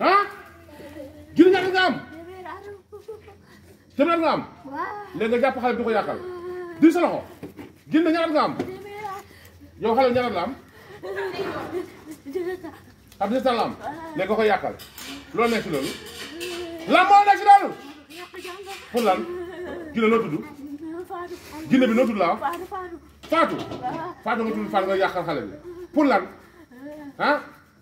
ah jur ñaata nga am téeméer nga am léegi nga jàpp xale bi du ko yàqal di sa loxo jël na ñaata nga am yow xale bi ñaata la am ab di sa la am léegi nga ko yàqal loolu nekk ci loolu lan moo nekk ci loolu pour lan jële loo tudd jële bi loo tudd laa Fatou Fatou nga tudd Fatou nga yàqal xale bi pour lan ah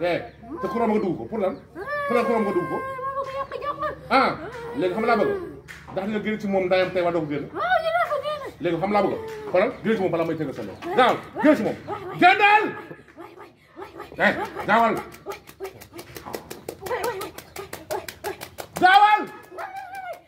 eh te courant nga dugg ko pour lan pour lan courant nga dugg ko ah léegi xam laa bëgg ndax dina génn ci moom ndayam tey waa doo ko génn léegi xam laa bëgg xoolal génn ci moom balaa may tëgg sa loxo gaaw génn ci moom génnal eh gaawal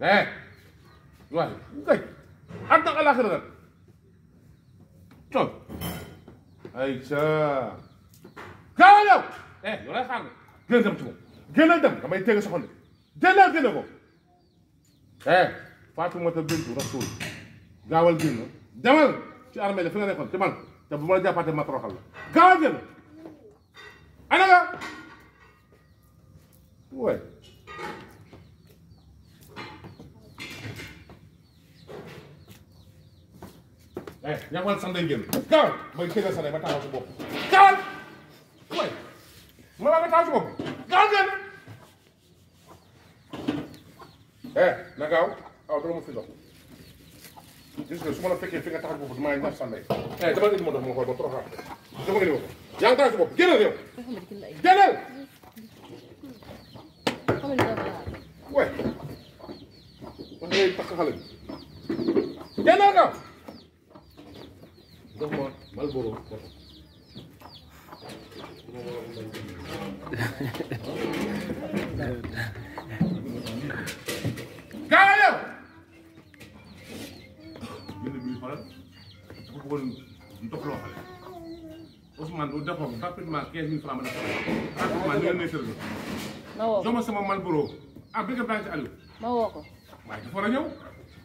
eh waaye kay ak nag alaxira nag toog ay ca gaa yow eh yow lay xaar nga gën dem ci moom gënal dem damay tege sa xol gënal gënal ko eh Faatumata bintu Rasul gaawal génn demal ci armée la fi nga nekkoon ci man te bu ma la jàppaatee ma toroxal la gaawal génn ana nga Ouais. eh ñamal sa ndey génn gaawal may tëgal sa ndey ba taxaw si bopp gaawal way ma la nga taxaw si bopp gaawal génn eh na gaaw aw dama fi dox gis nga su ma la fekkee fi nga tax boobu damaa ñaar sànni eh dama indi ma dox ma xool ba trop xaar dama indi ma ko yaa ngi tax si bopp génnal yow génnal way man ngay takk xale bi génnal nga jox ma Malboro gaawal yow mel ni xoolal dafa bëggoon ndox loo xale Ousmane du defoo rapidement 15000 francs ma def rapidement ni nga nee sër ma woo ko jox ma sama Malboro ah bëgg naa ci Aliou ma woo ko waaye dafa war a ñëw